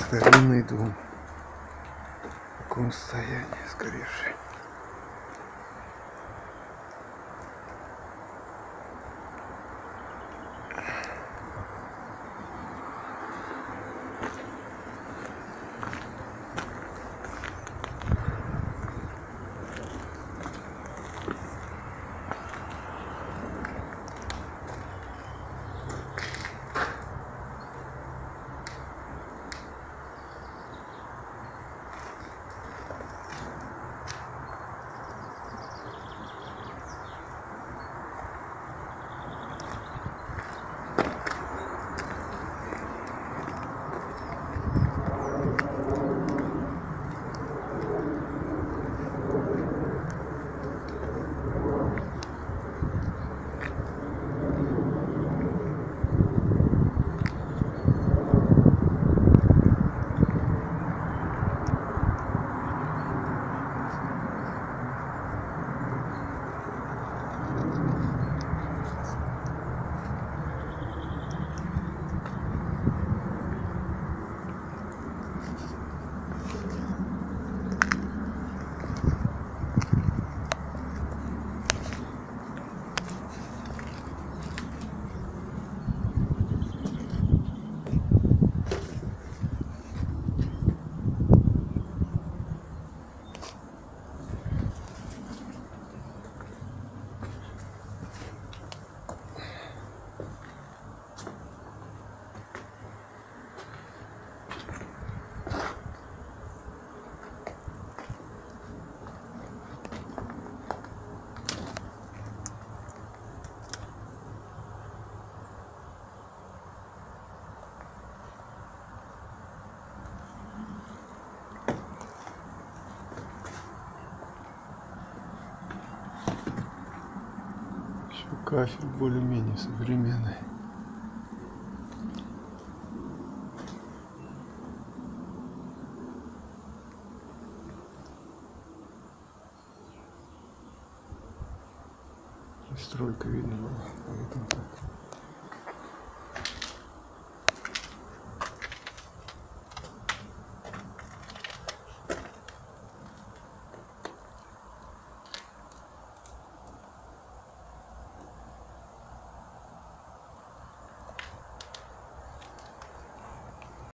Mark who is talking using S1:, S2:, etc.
S1: Старинный дом. В каком состоянии, сгоревший. Еще кафель более-менее современный. Стройка видно была, поэтому